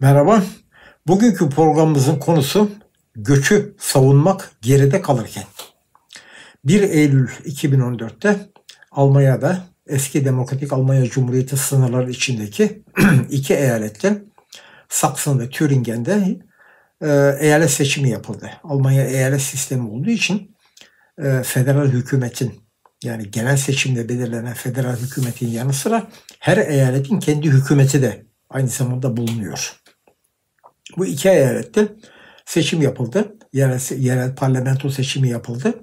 Merhaba. Bugünkü programımızın konusu göçü savunmak geride kalırken. 1 Eylül 2014'te Almanya'da eski Demokratik Almanya Cumhuriyeti sınırları içindeki iki eyalette Sakson ve Thüringen'de e, eyalet seçimi yapıldı. Almanya eyalet sistemi olduğu için e, federal hükümetin yani genel seçimle belirlenen federal hükümetin yanı sıra her eyaletin kendi hükümeti de aynı zamanda bulunuyor. Bu iki eyalette seçim yapıldı. Yerel, yerel parlamento seçimi yapıldı.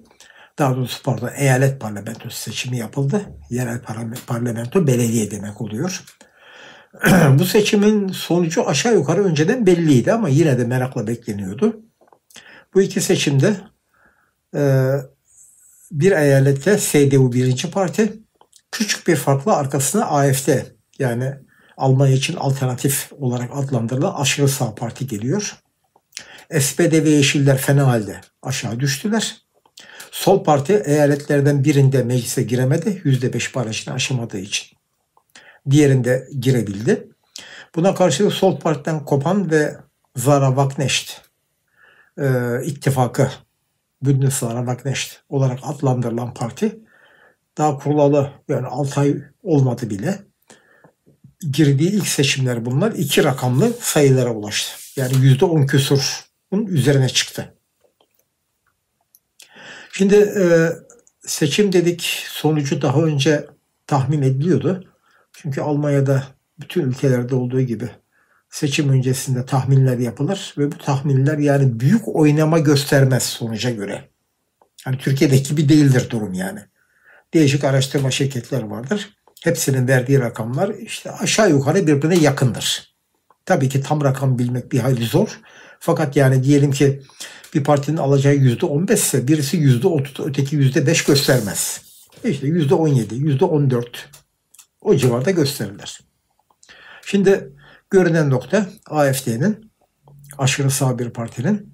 Daha doğrusu pardon eyalet parlamentosu seçimi yapıldı. Yerel parlamento belediye demek oluyor. Bu seçimin sonucu aşağı yukarı önceden belliydi ama yine de merakla bekleniyordu. Bu iki seçimde e, bir eyalette CDU birinci parti, küçük bir farkla arkasına AFD yani Almanya için alternatif olarak adlandırılan aşırı sağ parti geliyor. SPD ve Yeşiller fena halde aşağı düştüler. Sol parti eyaletlerden birinde meclise giremedi. %5 barajını aşamadığı için. Diğerinde girebildi. Buna karşılık sol partiden kopan ve Zara Wagenknecht e, ittifakı Bündnislara Wagenknecht olarak adlandırılan parti daha kurulalı yani 6 ay olmadı bile girdiği ilk seçimler bunlar iki rakamlı sayılara ulaştı. Yani yüzde on küsurun üzerine çıktı. Şimdi e, seçim dedik sonucu daha önce tahmin ediliyordu. Çünkü Almanya'da bütün ülkelerde olduğu gibi seçim öncesinde tahminler yapılır ve bu tahminler yani büyük oynama göstermez sonuca göre. Hani Türkiye'deki gibi değildir durum yani. Değişik araştırma şirketleri vardır. Hepsinin verdiği rakamlar işte aşağı yukarı birbirine yakındır. Tabii ki tam rakam bilmek bir hayli zor. Fakat yani diyelim ki bir partinin alacağı yüzde on ise birisi yüzde otuz, öteki yüzde beş göstermez. İşte yüzde on yedi, yüzde on dört o civarda gösterirler. Şimdi görünen nokta AFD'nin aşırı sağ bir partinin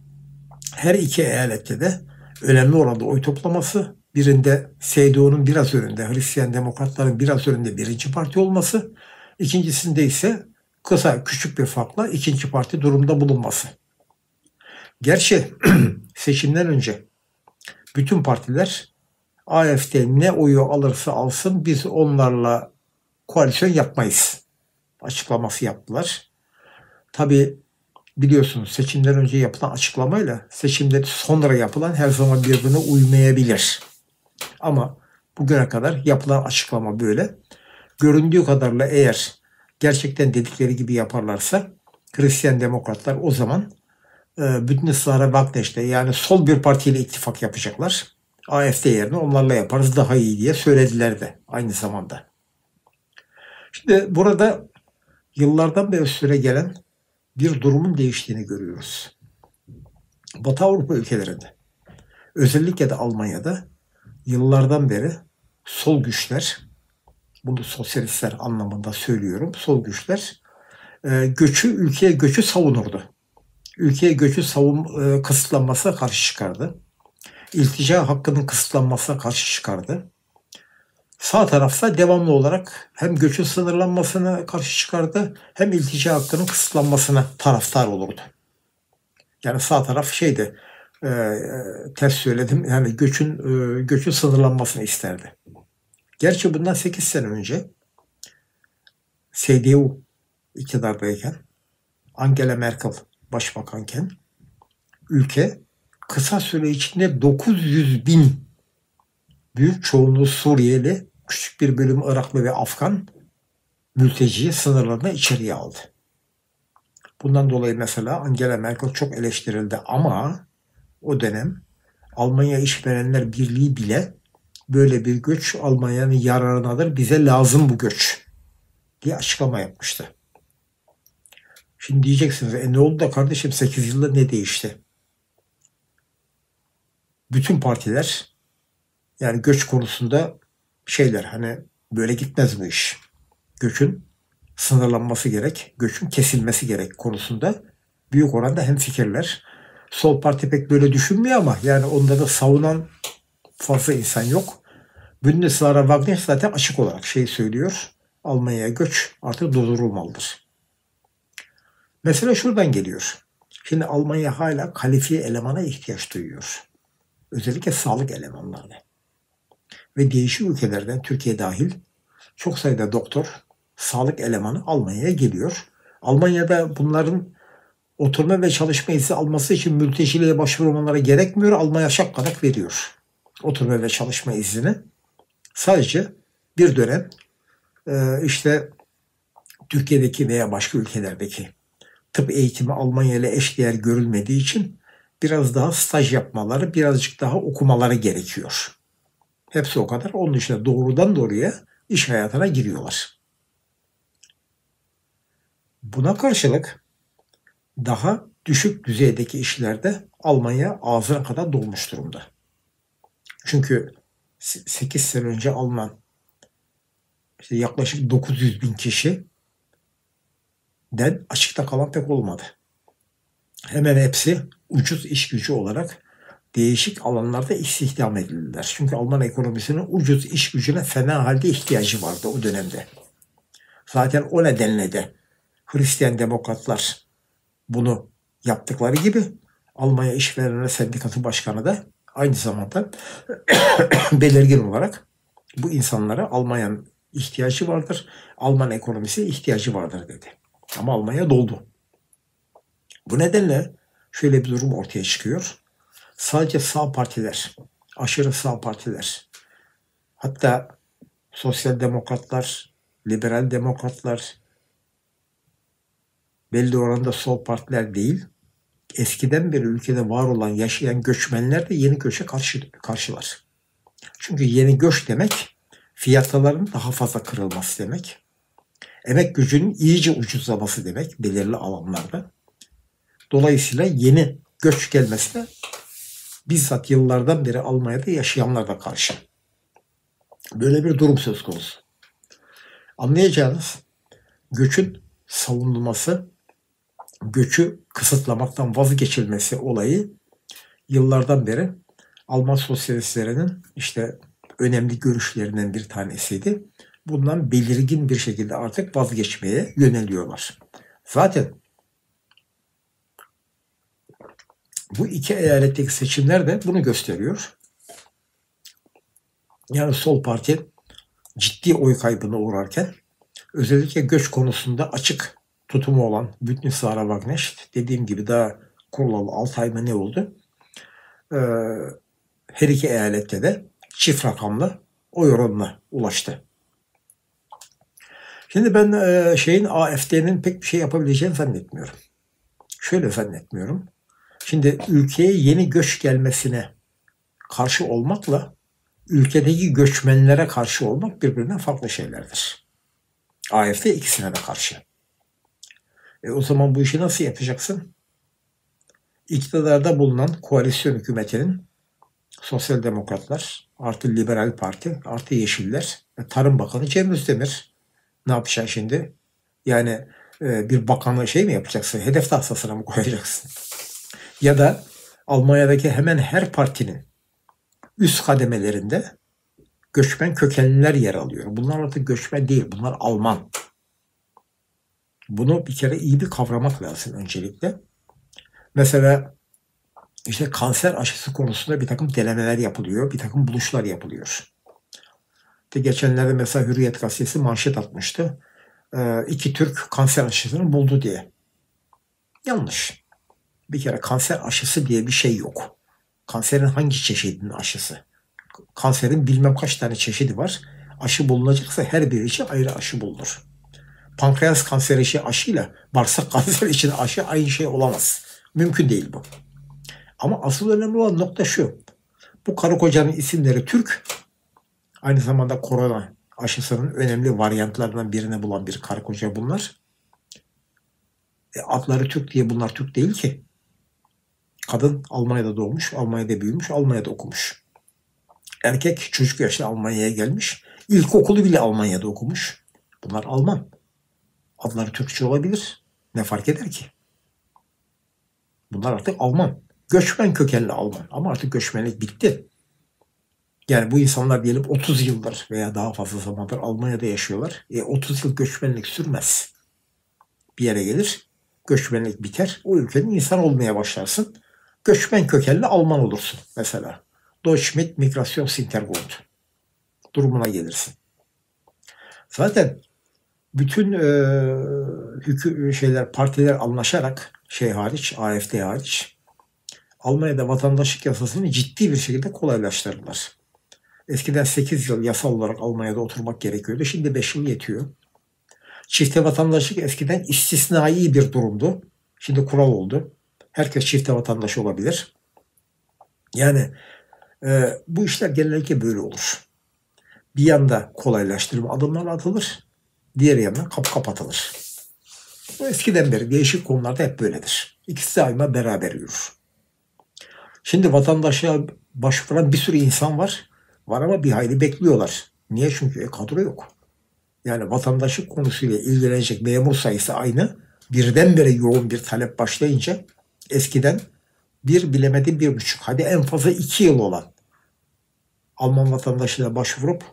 her iki eyalette de önemli oranda oy toplaması, birinde CDU'nun biraz önünde, Hristiyan Demokratların biraz önünde birinci parti olması, ikincisinde ise kısa küçük bir farkla ikinci parti durumda bulunması. Gerçi seçimden önce bütün partiler AFD ne oyu alırsa alsın biz onlarla koalisyon yapmayız açıklaması yaptılar. Tabi biliyorsunuz seçimden önce yapılan açıklamayla seçimden sonra yapılan her zaman birbirine uymayabilir. Ama bugüne kadar yapılan açıklama böyle. Göründüğü kadarıyla eğer gerçekten dedikleri gibi yaparlarsa Hristiyan demokratlar o zaman e, bütün ısrara Wagenknecht'te yani sol bir partiyle ittifak yapacaklar. AFD yerine onlarla yaparız daha iyi diye söylediler de aynı zamanda. Şimdi burada yıllardan beri süre gelen bir durumun değiştiğini görüyoruz. Batı Avrupa ülkelerinde özellikle de Almanya'da yıllardan beri sol güçler bunu sosyalistler anlamında söylüyorum. Sol güçler e, göçü ülkeye göçü savunurdu. Ülkeye göçü savun e, kısıtlanmasına karşı çıkardı. İltica hakkının kısıtlanmasına karşı çıkardı. Sağ tarafta devamlı olarak hem göçün sınırlanmasına karşı çıkardı hem iltica hakkının kısıtlanmasına taraftar olurdu. Yani sağ taraf şeydi e, ters söyledim yani göçün e, göçün sınırlanmasını isterdi. Gerçi bundan 8 sene önce CDU iktidardayken Angela Merkel başbakanken ülke kısa süre içinde 900 bin büyük çoğunluğu Suriyeli, küçük bir bölüm Iraklı ve Afgan mülteciyi sınırlarına içeriye aldı. Bundan dolayı mesela Angela Merkel çok eleştirildi ama o dönem Almanya İşverenler Birliği bile böyle bir göç Almanya'nın yararınadır. Bize lazım bu göç diye açıklama yapmıştı. Şimdi diyeceksiniz e ne oldu da kardeşim 8 yılda ne değişti? Bütün partiler yani göç konusunda şeyler hani böyle gitmez bu iş. Göçün sınırlanması gerek, göçün kesilmesi gerek konusunda büyük oranda hem fikirler. Sol parti pek böyle düşünmüyor ama yani onda da savunan fazla insan yok. Bundeswehr'a Wagner zaten açık olarak şey söylüyor. Almanya'ya göç artık durdurulmalıdır. Mesele şuradan geliyor. Şimdi Almanya hala kalifiye elemana ihtiyaç duyuyor. Özellikle sağlık elemanlarına. Ve değişik ülkelerden Türkiye dahil çok sayıda doktor, sağlık elemanı Almanya'ya geliyor. Almanya'da bunların oturma ve çalışma izni alması için mülteciliğe başvurmaları gerekmiyor. Almanya şakkadak veriyor. Oturma ve çalışma iznini. Sadece bir dönem e, işte Türkiye'deki veya başka ülkelerdeki tıp eğitimi Almanya ile eşdeğer görülmediği için biraz daha staj yapmaları, birazcık daha okumaları gerekiyor. Hepsi o kadar. Onun dışında doğrudan doğruya iş hayatına giriyorlar. Buna karşılık daha düşük düzeydeki işlerde Almanya ağzına kadar dolmuş durumda. Çünkü 8 sene önce Alman işte yaklaşık 900 bin kişi den açıkta kalan pek olmadı. Hemen hepsi ucuz iş gücü olarak değişik alanlarda istihdam edildiler. Çünkü Alman ekonomisinin ucuz iş gücüne fena halde ihtiyacı vardı o dönemde. Zaten o nedenle de Hristiyan demokratlar bunu yaptıkları gibi Almanya İşverenler Sendikası Başkanı da aynı zamanda belirgin olarak bu insanlara Almanya'nın ihtiyacı vardır. Alman ekonomisi ihtiyacı vardır dedi. Ama Almanya doldu. Bu nedenle şöyle bir durum ortaya çıkıyor. Sadece sağ partiler, aşırı sağ partiler, hatta sosyal demokratlar, liberal demokratlar, belli oranda sol partiler değil, eskiden beri ülkede var olan yaşayan göçmenler de yeni göçe karşı, karşılar. Çünkü yeni göç demek fiyatların daha fazla kırılması demek. Emek gücünün iyice ucuzlaması demek belirli alanlarda. Dolayısıyla yeni göç gelmesine bizzat yıllardan beri Almanya'da yaşayanlar da karşı. Böyle bir durum söz konusu. Anlayacağınız göçün savunulması, göçü kısıtlamaktan vazgeçilmesi olayı yıllardan beri Alman sosyalistlerinin işte önemli görüşlerinden bir tanesiydi. Bundan belirgin bir şekilde artık vazgeçmeye yöneliyorlar. Zaten bu iki eyaletteki seçimler de bunu gösteriyor. Yani sol parti ciddi oy kaybına uğrarken özellikle göç konusunda açık tutumu olan Bündnis Sara Wagner dediğim gibi daha kurulalı 6 ay mı ne oldu? Ee, her iki eyalette de çift rakamlı oy oranına ulaştı. Şimdi ben e, şeyin AFD'nin pek bir şey yapabileceğini zannetmiyorum. Şöyle zannetmiyorum. Şimdi ülkeye yeni göç gelmesine karşı olmakla ülkedeki göçmenlere karşı olmak birbirinden farklı şeylerdir. AFD ikisine de karşı. E o zaman bu işi nasıl yapacaksın? İktidarda bulunan koalisyon hükümetinin sosyal demokratlar, artı liberal parti, artı yeşiller, ve Tarım Bakanı Cem Özdemir. Ne yapacaksın şimdi? Yani e, bir bakanlığı şey mi yapacaksın? Hedef tahtasına mı koyacaksın? Ya da Almanya'daki hemen her partinin üst kademelerinde göçmen kökenliler yer alıyor. Bunlar artık göçmen değil, bunlar Alman. Bunu bir kere iyi bir kavramak lazım öncelikle. Mesela işte kanser aşısı konusunda bir takım denemeler yapılıyor, bir takım buluşlar yapılıyor. De geçenlerde mesela Hürriyet gazetesi manşet atmıştı. Ee, iki Türk kanser aşısını buldu diye. Yanlış. Bir kere kanser aşısı diye bir şey yok. Kanserin hangi çeşidinin aşısı? Kanserin bilmem kaç tane çeşidi var. Aşı bulunacaksa her biri için ayrı aşı bulunur. Pankreas kanseri için aşıyla bağırsak kanseri için aşı aynı şey olamaz. Mümkün değil bu. Ama asıl önemli olan nokta şu. Bu karı kocanın isimleri Türk. Aynı zamanda korona aşısının önemli varyantlarından birine bulan bir karı koca bunlar. E, adları Türk diye bunlar Türk değil ki. Kadın Almanya'da doğmuş, Almanya'da büyümüş, Almanya'da okumuş. Erkek çocuk yaşta Almanya'ya gelmiş. İlkokulu bile Almanya'da okumuş. Bunlar Alman. Adları Türkçe olabilir. Ne fark eder ki? Bunlar artık Alman. Göçmen kökenli Alman. Ama artık göçmenlik bitti. Yani bu insanlar diyelim 30 yıldır veya daha fazla zamandır Almanya'da yaşıyorlar. E 30 yıl göçmenlik sürmez. Bir yere gelir göçmenlik biter. O ülkenin insan olmaya başlarsın. Göçmen kökenli Alman olursun mesela. Deutsch mit Migrationshintergrund durumuna gelirsin. Zaten bütün e, şeyler partiler anlaşarak şey hariç AFD hariç Almanya'da vatandaşlık yasasını ciddi bir şekilde kolaylaştırdılar. Eskiden 8 yıl yasal olarak Almanya'da oturmak gerekiyordu. Şimdi 5 yıl yetiyor. Çifte vatandaşlık eskiden istisnai bir durumdu. Şimdi kural oldu. Herkes çifte vatandaş olabilir. Yani e, bu işler genellikle böyle olur. Bir yanda kolaylaştırma adımlar atılır. Diğer yandan kapı kapatılır. Bu eskiden beri değişik konularda hep böyledir. İkisi daima beraber yürür. Şimdi vatandaşa başvuran bir sürü insan var. Var ama bir hayli bekliyorlar. Niye? Çünkü e, kadro yok. Yani vatandaşlık konusuyla ilgilenecek memur sayısı aynı. Birdenbire yoğun bir talep başlayınca eskiden bir bilemedim bir buçuk hadi en fazla iki yıl olan Alman vatandaşıyla başvurup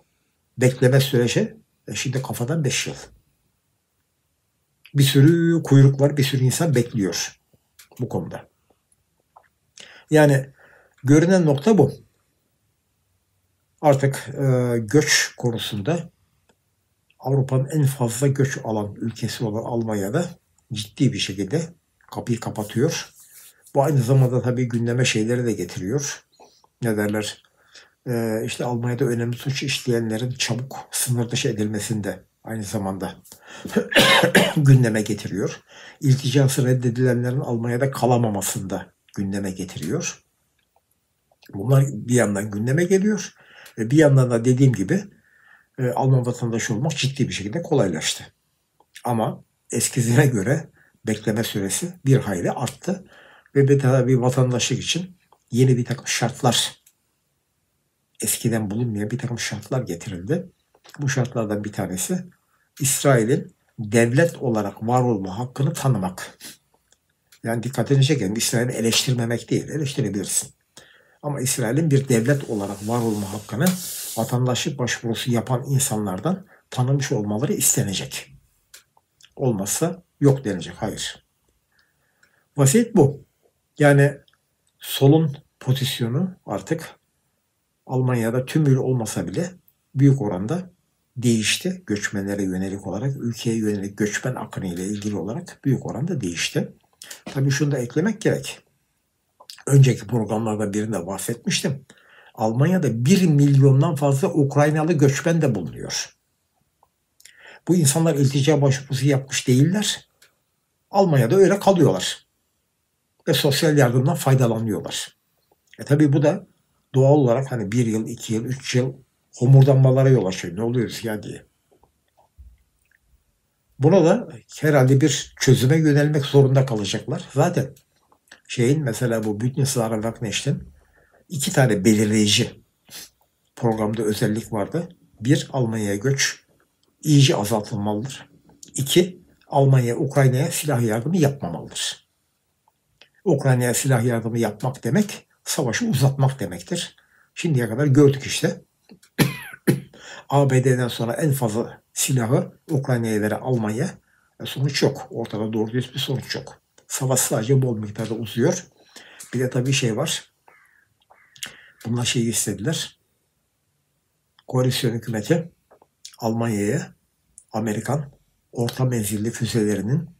bekleme süreci e şimdi kafadan beş yıl. Bir sürü kuyruk var, bir sürü insan bekliyor bu konuda. Yani görünen nokta bu. Artık e, göç konusunda Avrupa'nın en fazla göç alan ülkesi olan Almanya'da ciddi bir şekilde kapıyı kapatıyor. Bu aynı zamanda tabii gündeme şeyleri de getiriyor. Ne derler? Ee, işte Almanya'da önemli suç işleyenlerin çabuk sınır dışı edilmesinde aynı zamanda gündeme getiriyor. İlticası reddedilenlerin Almanya'da kalamamasında gündeme getiriyor. Bunlar bir yandan gündeme geliyor. Ve bir yandan da dediğim gibi e, Alman vatandaşı olmak ciddi bir şekilde kolaylaştı. Ama eskisine göre bekleme süresi bir hayli arttı. Ve bir vatandaşlık için yeni bir takım şartlar eskiden bulunmayan bir takım şartlar getirildi. Bu şartlardan bir tanesi İsrail'in devlet olarak var olma hakkını tanımak. Yani dikkatini çeken İsrail'i eleştirmemek değil, eleştirebilirsin. Ama İsrail'in bir devlet olarak var olma hakkını vatandaşlık başvurusu yapan insanlardan tanımış olmaları istenecek. Olmazsa yok denecek. Hayır. Vasiyet bu. Yani solun pozisyonu artık Almanya'da tümül olmasa bile büyük oranda değişti. Göçmenlere yönelik olarak, ülkeye yönelik göçmen akını ile ilgili olarak büyük oranda değişti. Tabii şunu da eklemek gerek. Önceki programlarda birinde bahsetmiştim. Almanya'da 1 milyondan fazla Ukraynalı göçmen de bulunuyor. Bu insanlar iltica başvurusu yapmış değiller. Almanya'da öyle kalıyorlar. Ve sosyal yardımdan faydalanıyorlar. E tabi bu da doğal olarak hani bir yıl, iki yıl, üç yıl homurdanmalara yol açıyor. Ne oluyoruz ya diye. Buna da herhalde bir çözüme yönelmek zorunda kalacaklar. Zaten şeyin mesela bu Bündnislara Vakneş'tin iki tane belirleyici programda özellik vardı. Bir, Almanya'ya göç iyice azaltılmalıdır. İki, Almanya Ukrayna'ya silah yardımı yapmamalıdır. Ukrayna'ya silah yardımı yapmak demek savaşı uzatmak demektir. Şimdiye kadar gördük işte. ABD'den sonra en fazla silahı Ukrayna'ya veren Almanya. E sonuç yok. Ortada doğru düz bir sonuç yok. Savaş sadece bol miktarda uzuyor. Bir de tabii şey var. Bunlar şeyi istediler. Koalisyon hükümeti Almanya'ya Amerikan orta menzilli füzelerinin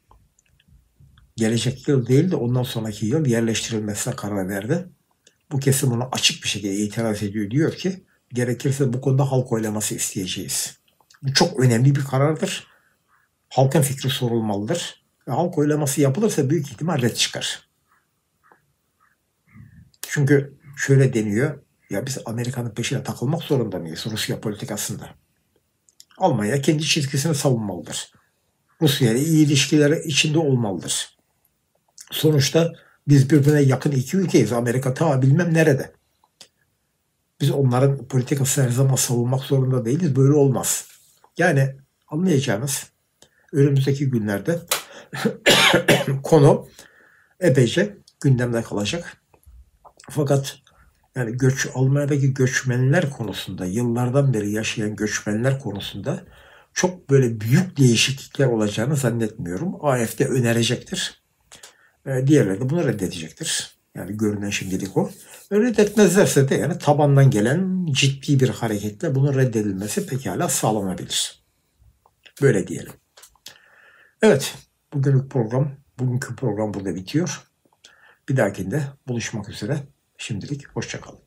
gelecek yıl değil de ondan sonraki yıl yerleştirilmesine karar verdi. Bu kesim ona açık bir şekilde itiraz ediyor. Diyor ki gerekirse bu konuda halk oylaması isteyeceğiz. Bu çok önemli bir karardır. Halkın fikri sorulmalıdır. Ve halk oylaması yapılırsa büyük ihtimal red çıkar. Çünkü şöyle deniyor. Ya biz Amerika'nın peşine takılmak zorunda mıyız Rusya politikasında? Almanya kendi çizgisini savunmalıdır. Rusya ile iyi ilişkileri içinde olmalıdır. Sonuçta biz birbirine yakın iki ülkeyiz. Amerika ta bilmem nerede. Biz onların politikası her zaman savunmak zorunda değiliz. Böyle olmaz. Yani anlayacağınız önümüzdeki günlerde konu epeyce gündemde kalacak. Fakat yani göç Almanya'daki göçmenler konusunda yıllardan beri yaşayan göçmenler konusunda çok böyle büyük değişiklikler olacağını zannetmiyorum. AFD önerecektir. E, diğerleri de bunu reddedecektir. Yani görünen şimdilik o. E, reddetmezlerse de yani tabandan gelen ciddi bir hareketle bunun reddedilmesi pekala sağlanabilir. Böyle diyelim. Evet, bugünkü program, bugünkü program burada bitiyor. Bir dahakinde buluşmak üzere. Şimdilik hoşçakalın.